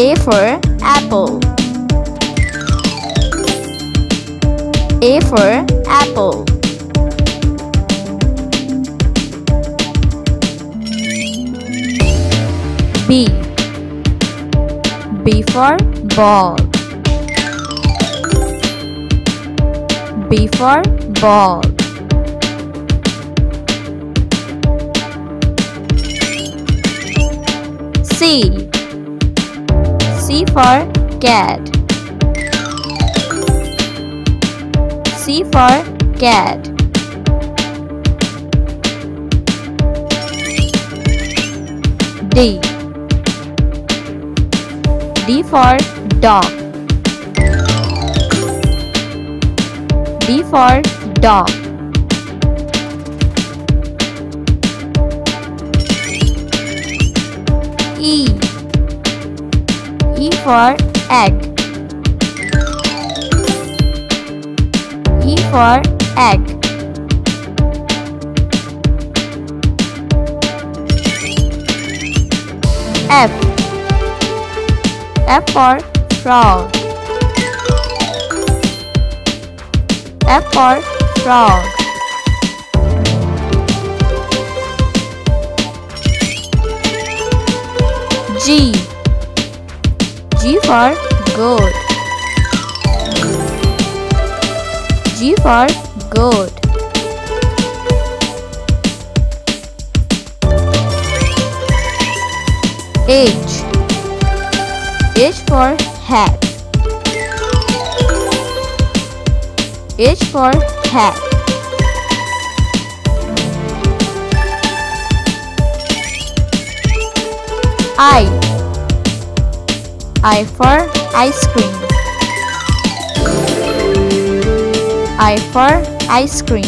A for apple. A for apple. B. B for ball. B for ball. C. C for cat. C for cat. D. D for dog. D for dog. For egg. E for egg. F. F for frog. F for frog. G. For goat. G for goat. H. H for hat. H for hat. I. I for ice cream. I for ice cream.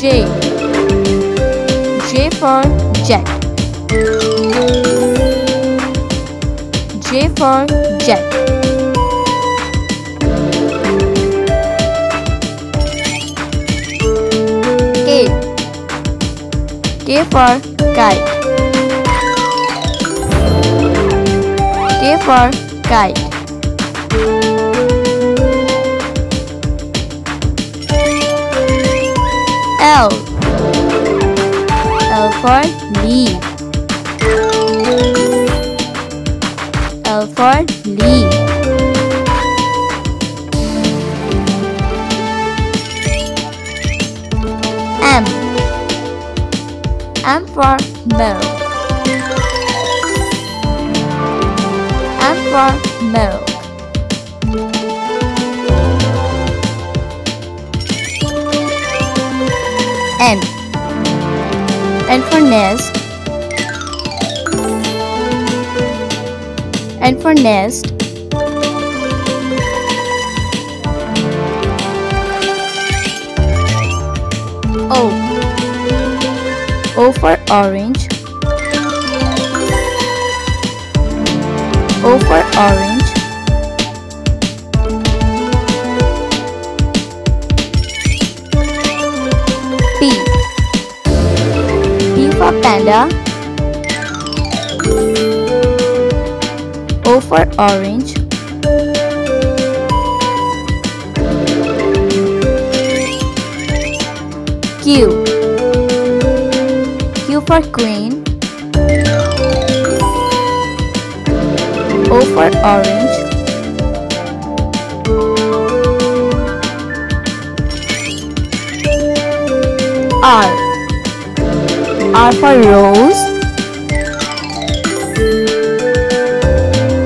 J. J for jet. J for jet. K for kite. K for kite. L. L for leaf. L for leaf. M for milk. M for milk. N. N for nest. N for nest. O for orange. O for orange. P. P for panda. O for orange. Q. For green O for orange. R. R for rose.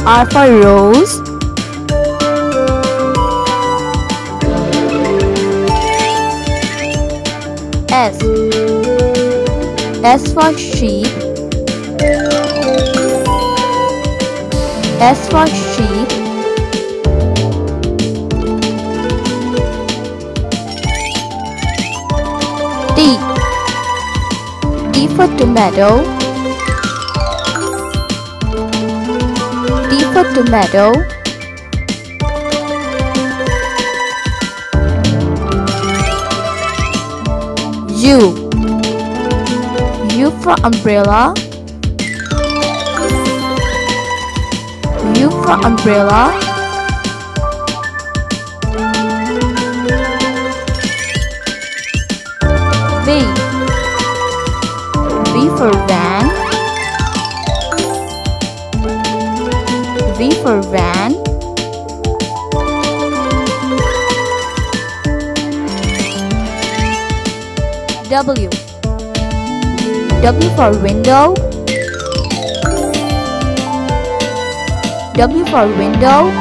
R for rose. S for sheep. S for sheep. T. T for tomato. T for tomato. U. U for umbrella. U for umbrella. V. V for van. V for van. W. W for window. W for window.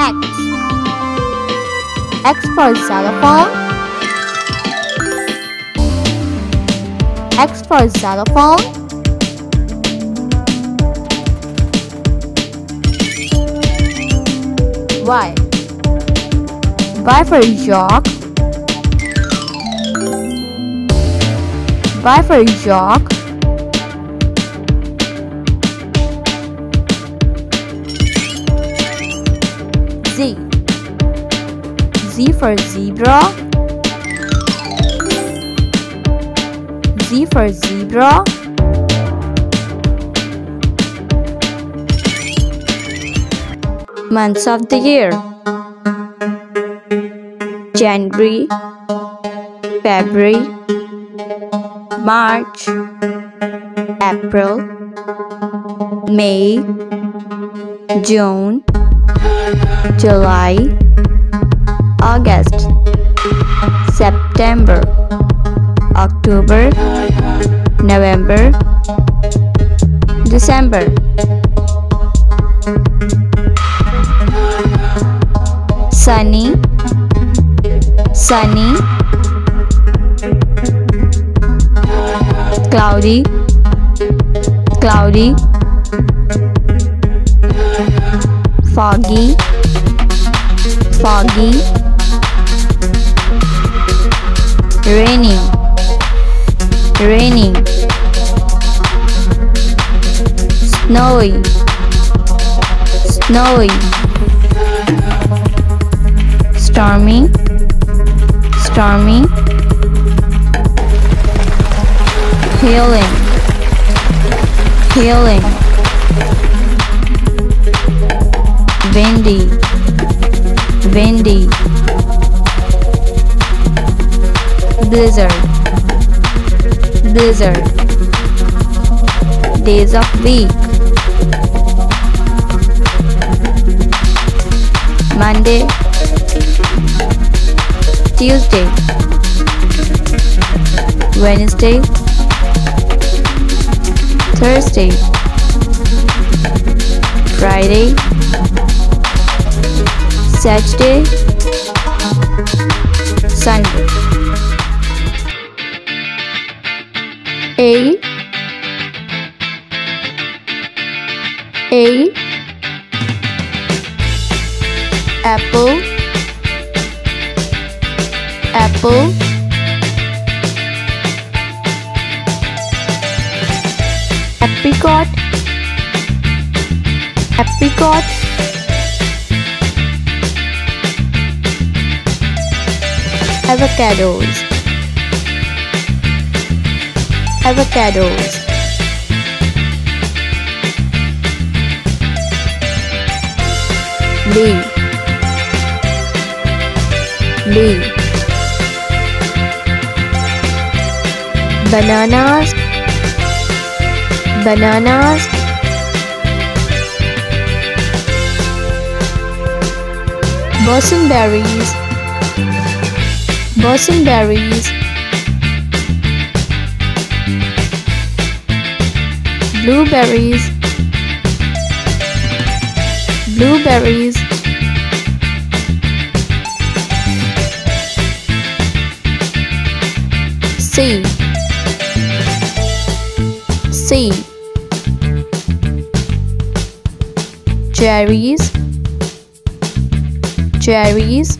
X. X for xylophone. X for xylophone. Y. Y for jog. Y for jog. Z. Z for zebra. Z for zebra. Months of the year January, February, March, April, May, June, July, August, September, October, November, December. Sunny, sunny, cloudy, cloudy, foggy, foggy, raining, raining, snowy, snowy, stormy, stormy, healing, healing, windy, windy, blizzard, blizzard, days of week, Monday, Tuesday, Wednesday, Thursday, Friday, Saturday, Sunday. Apricot Avocados. Avocados. Lee. Lee. Bananas. Bananas boysenberries boysenberries blueberries. Blueberries. C C cherries cherries,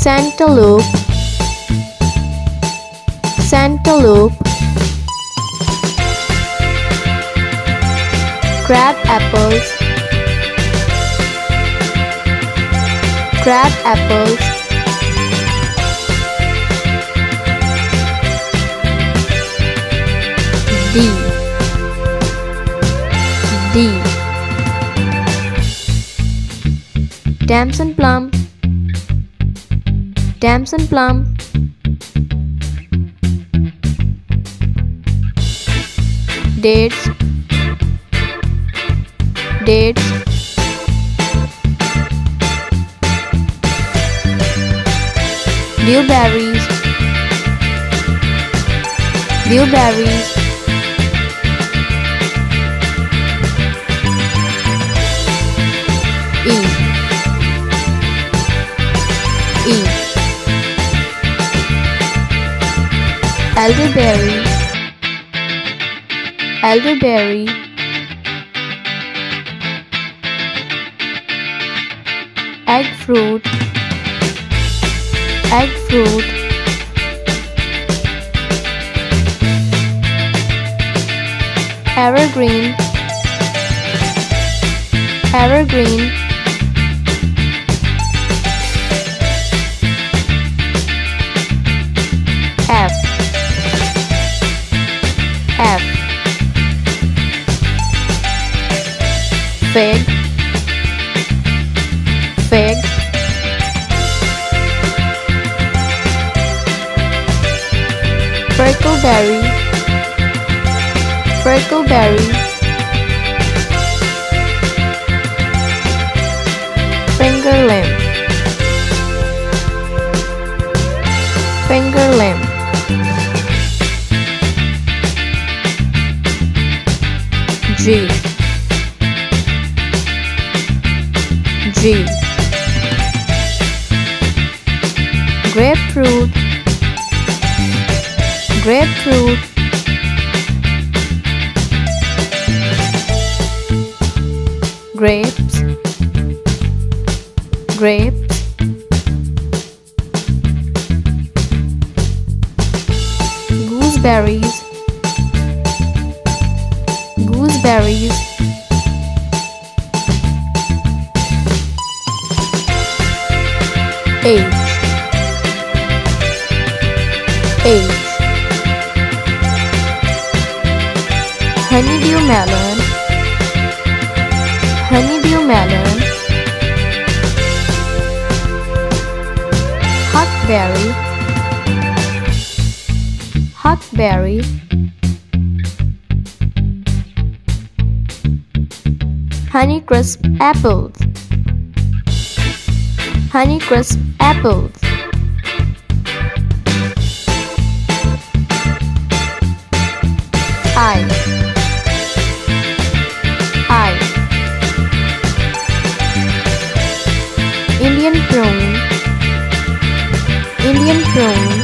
Cantaloupe, crab apples, crab apples. Damson plum. Damson plum. Dates. Dates. Blueberries. Blueberries Elderberry. Elderberry. Egg fruit. Egg fruit. Evergreen. Evergreen Grapes. Grapes. Gooseberries. Gooseberries. H H Honeydew melon Honeydew melon Huckberry Huckberry Honeycrisp apples. Honeycrisp apples. I I Prune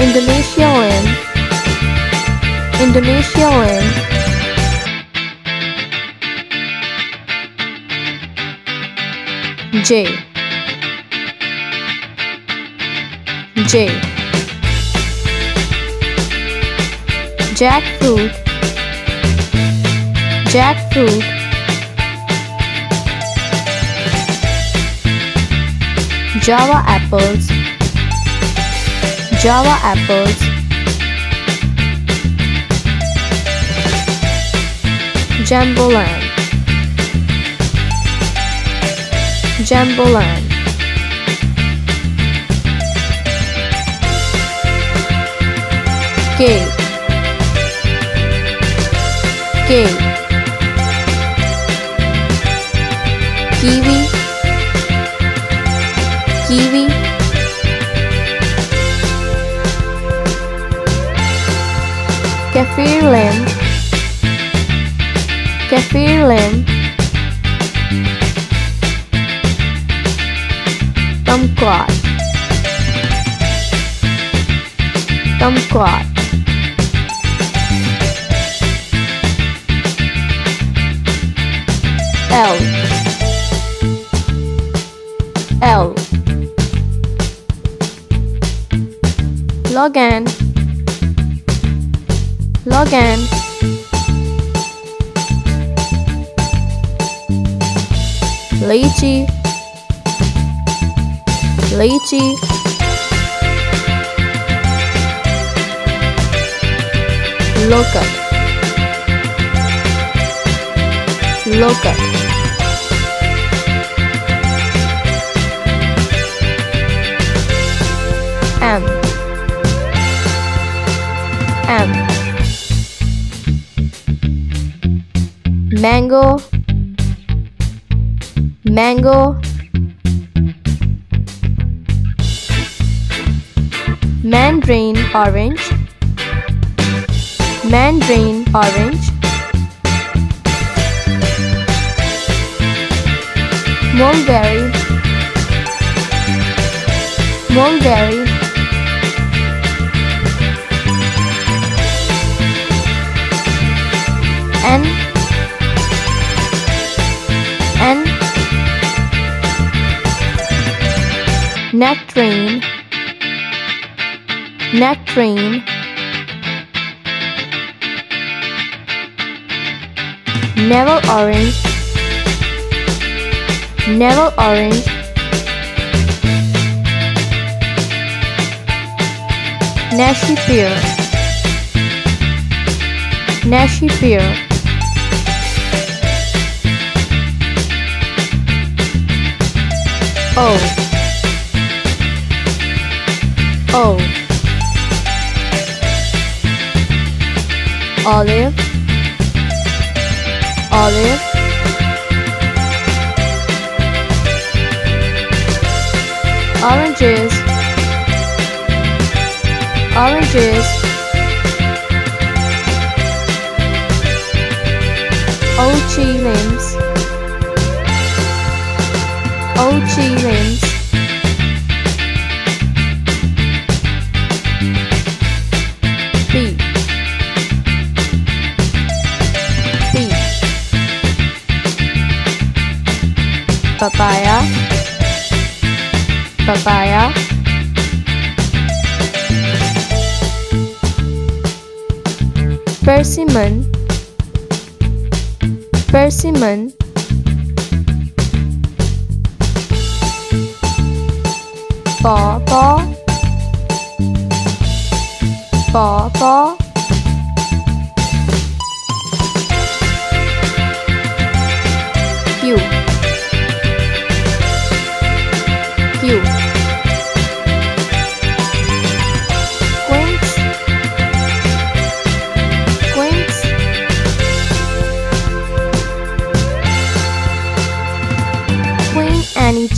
Indonesia Indonesia J. J. Jackfruit. Jackfruit Java apples. Java apples. Jamboland Jamboland Cake. Cake. Kiwi Kiwi. Kaffir lime. Kaffir lime. Kumquat Kumquat L. L Longan Longan lychee. Lychee. Loquat loquat M mango. Mango. Mandarin orange. Mandarin orange. Mulberry. Mulberry nectarine nectarine navel orange. Navel orange. Nashi pear Nashi pear O oh. O olive. Olive. Oranges. Oranges. Ochi limbs Ochi limbs papaya. Papaya. Persimmon. Persimmon. Paw paw. Paw paw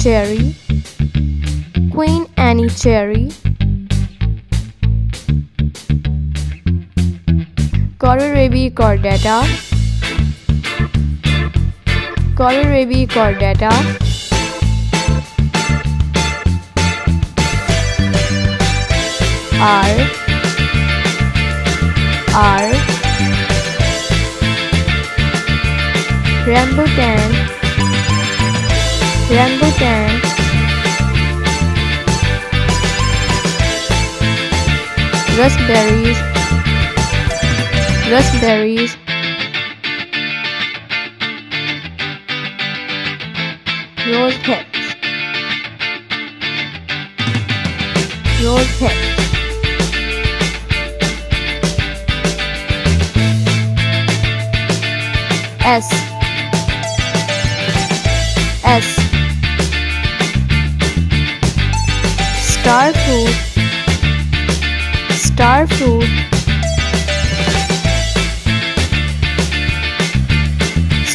Cherry Queen Annie Cherry Quararibea cordata Quararibea cordata R R Rambutan Rambutan Raspberries. Raspberries. Rose hips Rose hips S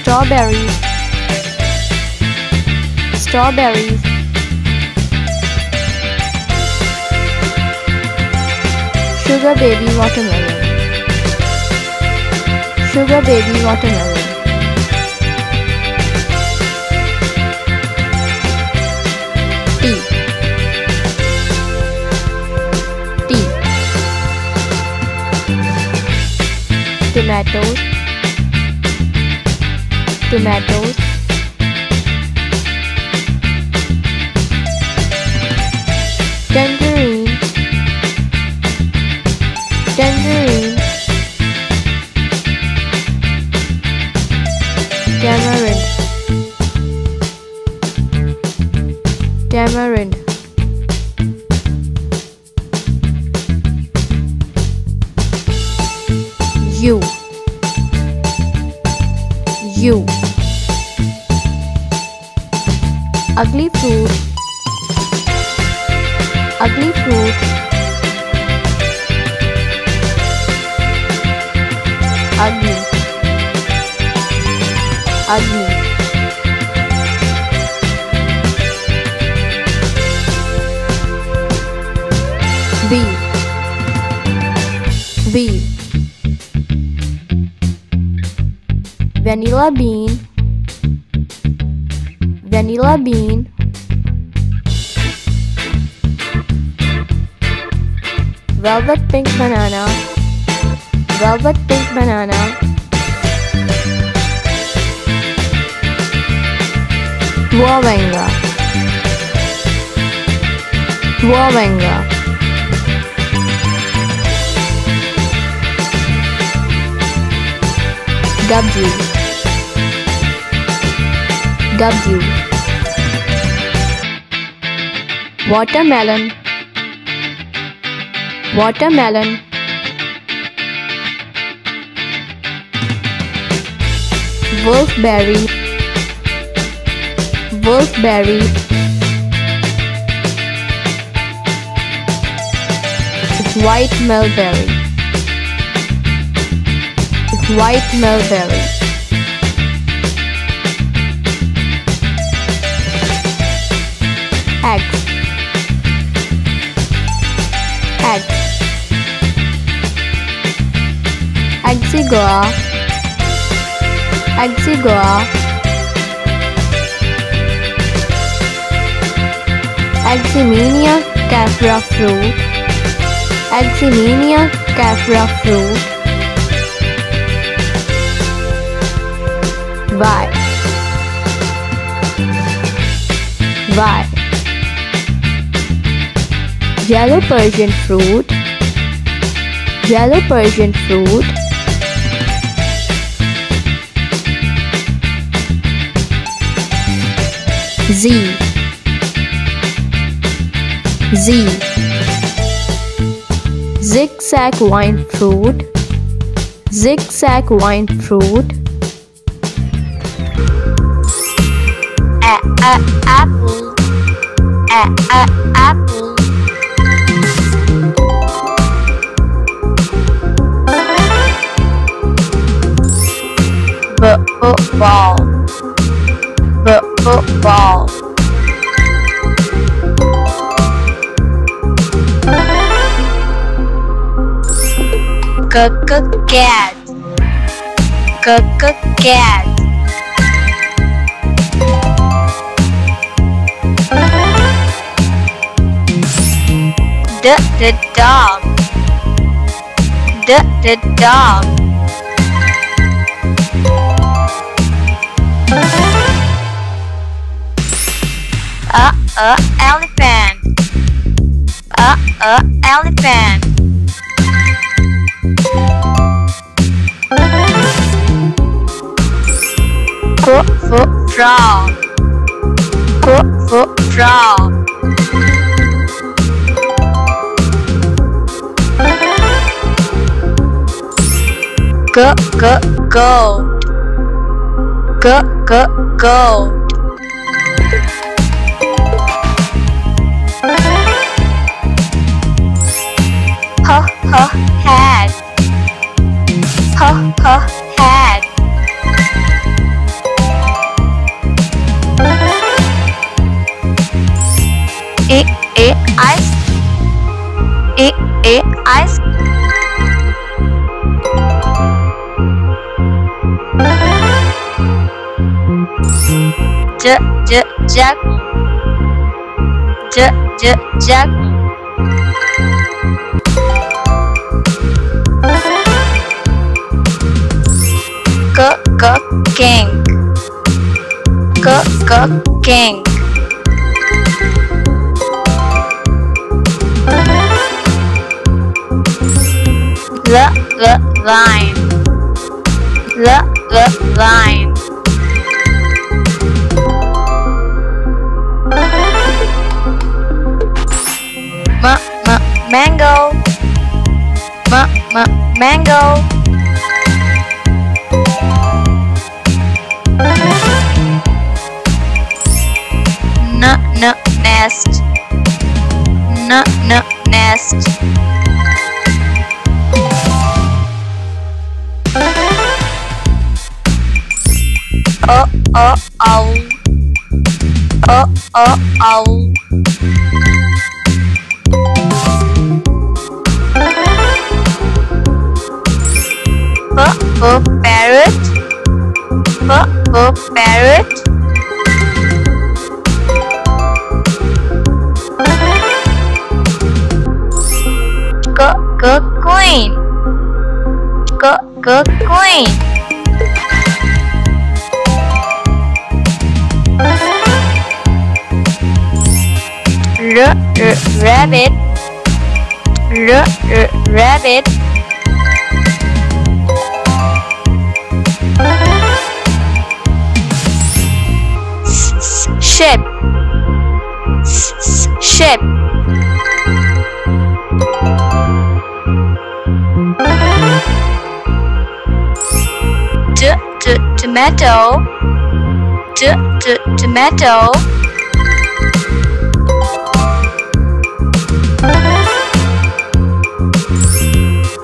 Strawberries Strawberries Sugar baby watermelon. Sugar baby watermelon. Tomatoes Tomatoes. Tangerine. Tangerine pink banana. Velvet pink banana. Voavanga Voavanga W. W. Watermelon Watermelon. Wolfberry. Wolfberry. White mulberry. White mulberry. Eggs Exigua Exigua Eximenia caffra fruit Eximenia caffra fruit Y Y Yellow passion fruit. Yellow passion fruit Z. Z. Zigzag vine fruit. Zigzag vine fruit. A a apple. A a apple. B b ball b b ball g g cat g g cat D the dog. D the dog. A elephant. A a elephant. F f frog. F f frog. G g gold. G g gold. H h head. I I ice. I I ice. J j jack. J j jack. gang. Cớ cớ gang. The the line. The the line. M m mango. Ma ma mango. N n nest ship. T t tomato. T t tomato.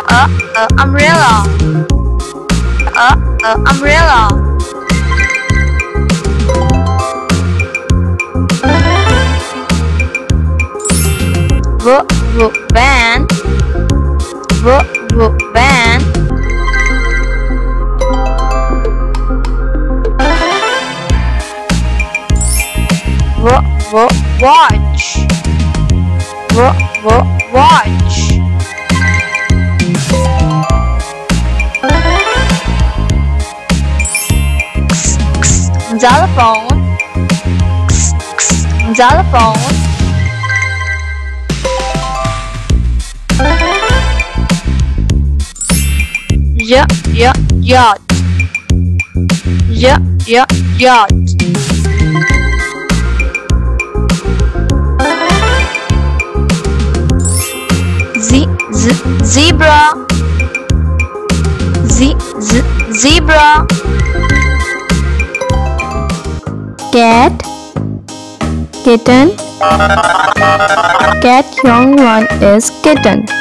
Uh, uh, umbrella. Uh, uh, umbrella v v van. V v van. V v watch. V v watch X, xylophone Y, y, yacht Y, y, yacht Z, z, zebra. Z, z, zebra. Cat. Kitten. Cat young one is kitten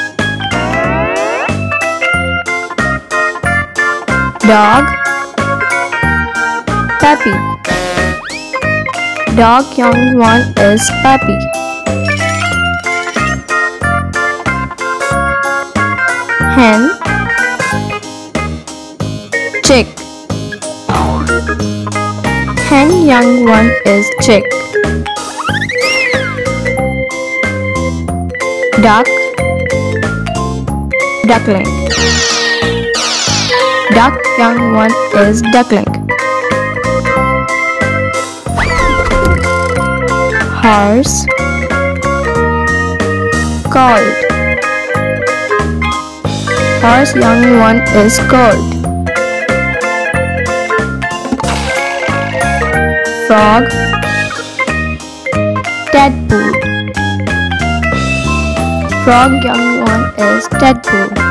dog. Puppy. Dog young one is puppy. Hen. Chick. Hen young one is chick. Duck. Duckling duck young one is duckling horse. Colt horse young one is colt frog. Tadpole frog young one is tadpole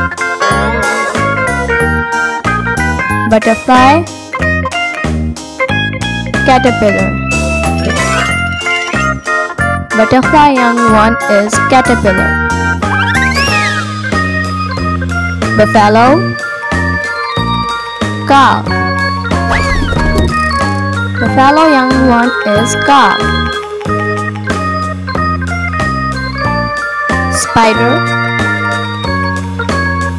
butterfly caterpillar. Butterfly young one is caterpillar. Buffalo cow. Buffalo young one is cow. Spider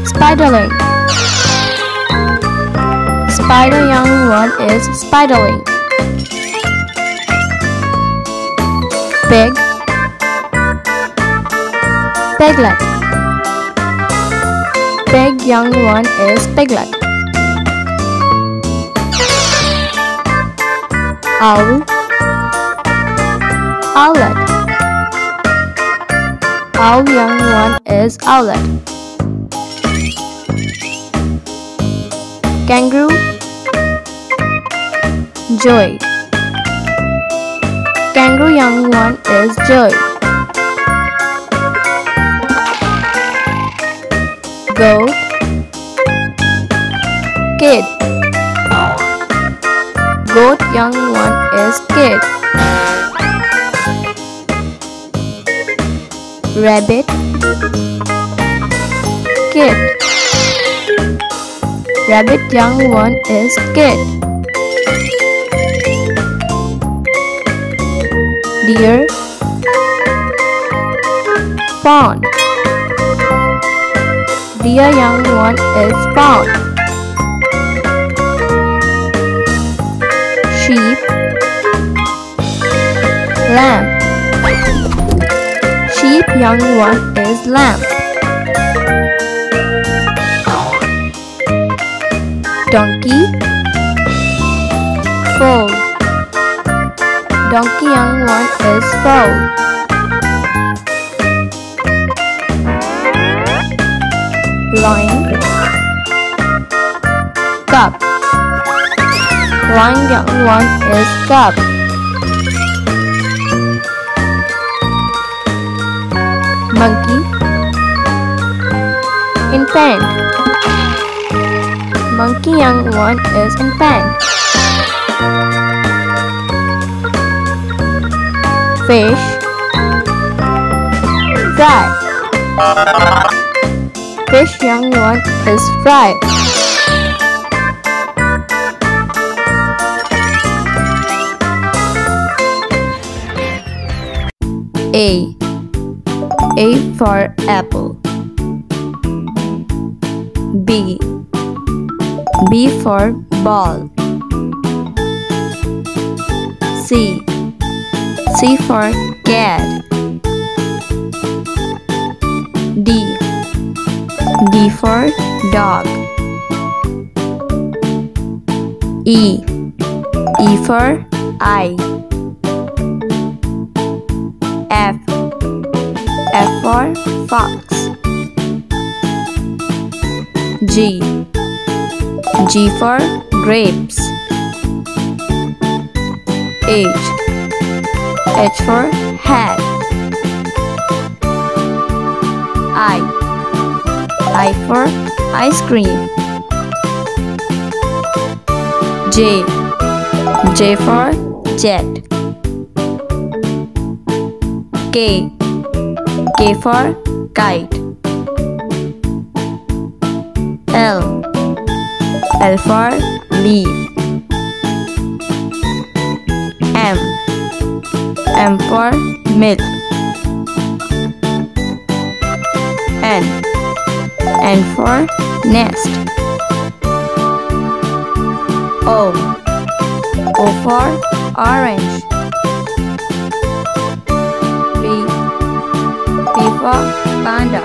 spiderling spider young one is spiderling. Pig piglet. Pig young one is piglet. Owl. Owlet. Owl young one is owlet. Kangaroo joey. Kangaroo young one is joey. Goat Kid. Goat young one is kid. Rabbit. Kid. Rabbit young one is kid Deer Fawn Deer young one is fawn Sheep Lamb Sheep young one is lamb Donkey Foal Donkey young one is foal Lion. Cub Lion young one is cub Monkey. Infant. Monkey young one is infant Fish. Fry. Fish young one is fry A. A for apple. B. B for ball. C C for cat D. D for dog. E. E for eye. F. F for fox. G. G for grapes. H H for hat. I I for ice cream. J J for jet. K K for kite L L for leaf M for milk. N N for nest. O. O for orange. P P for panda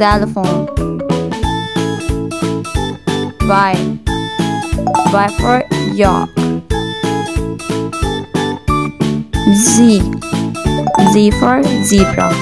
xylophone. Y Y for York Z. Z for zebra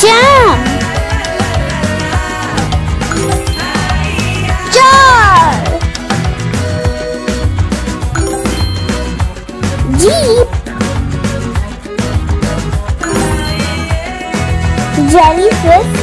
jam jeep. Jellyfish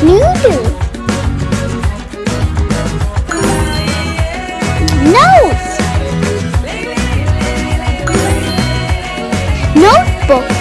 Noodle Nose Notebook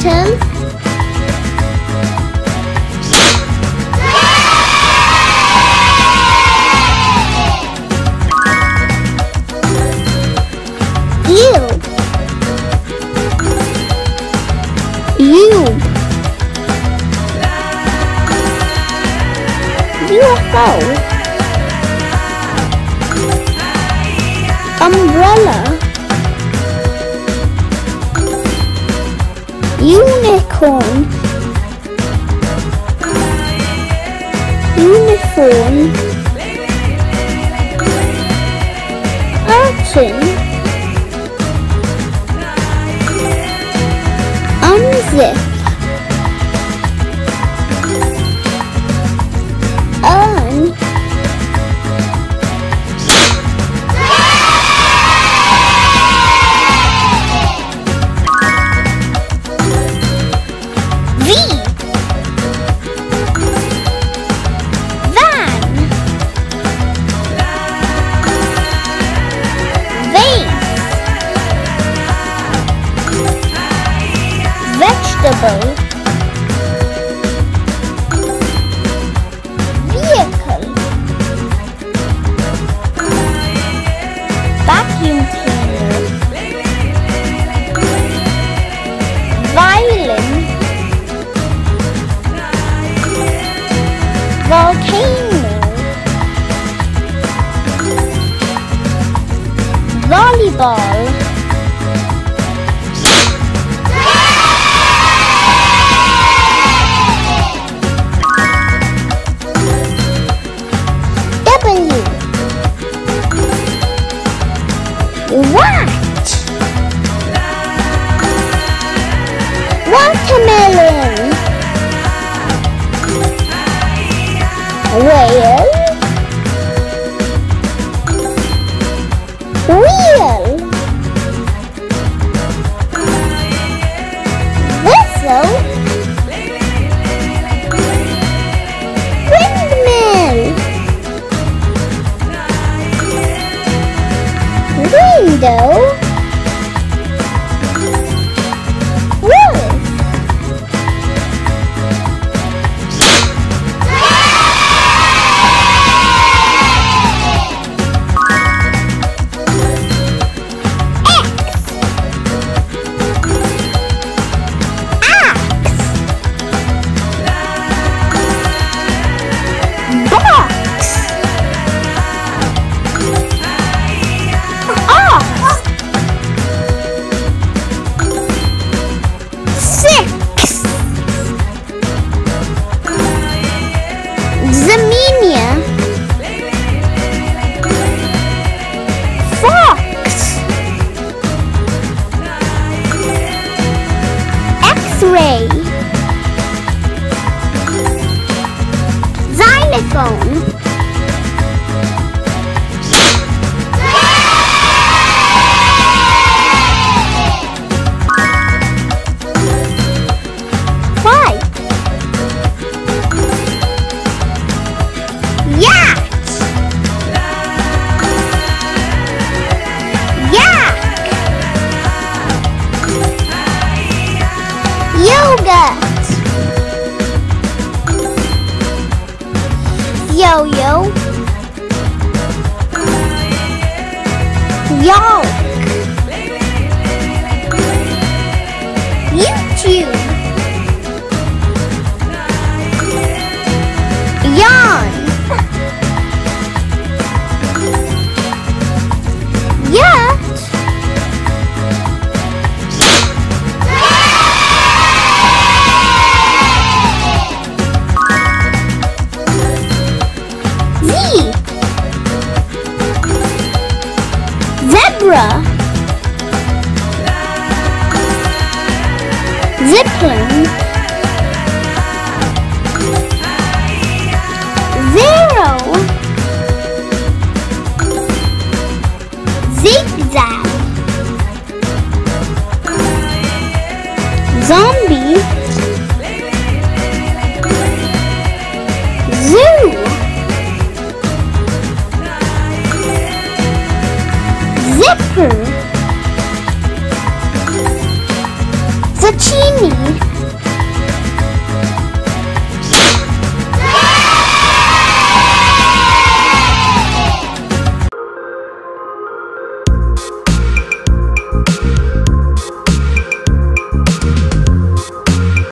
Turtle.